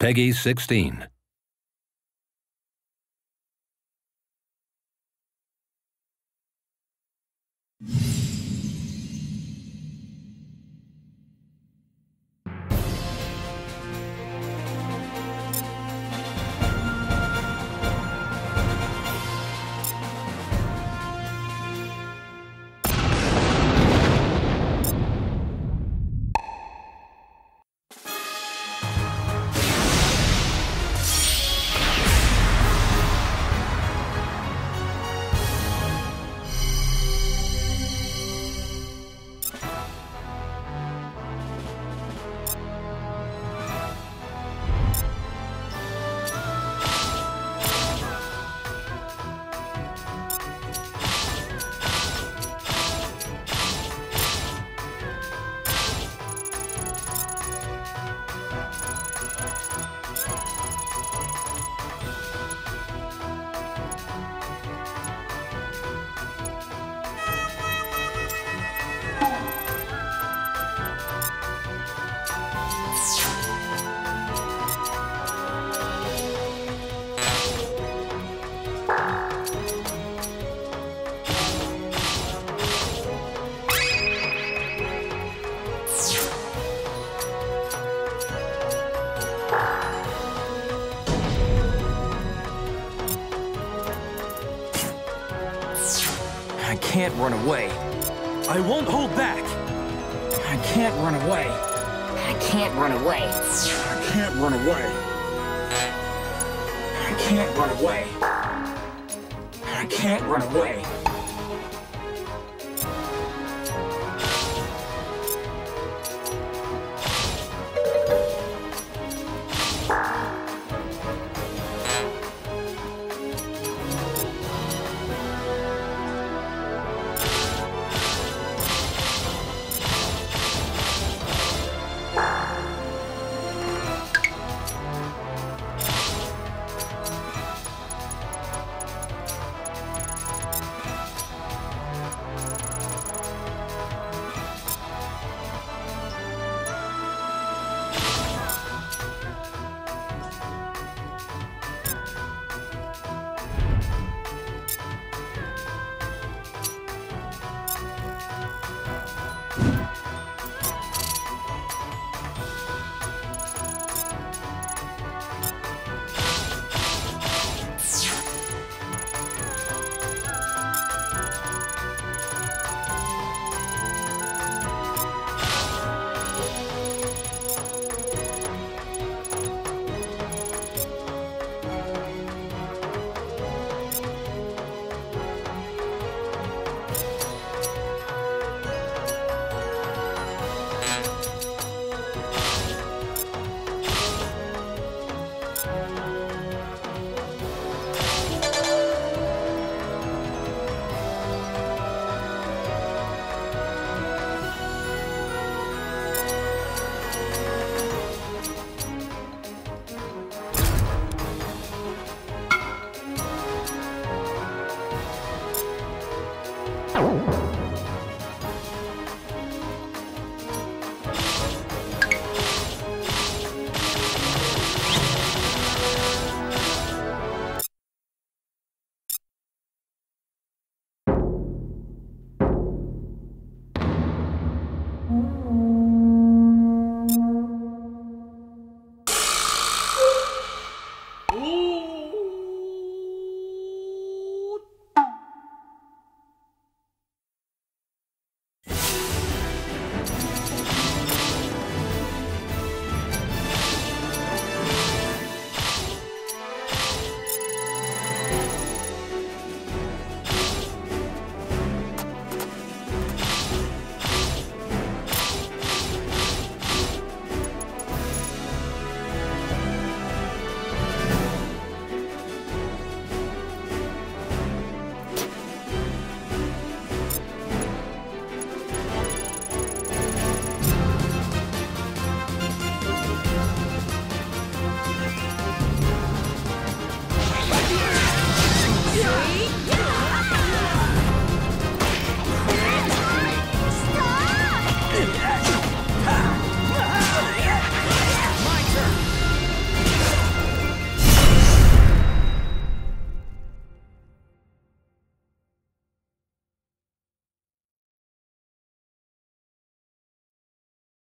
Peggy 16. I can't run away. I won't hold back. I can't run away. I can't run away. I can't run away. I can't run away. I can't run away.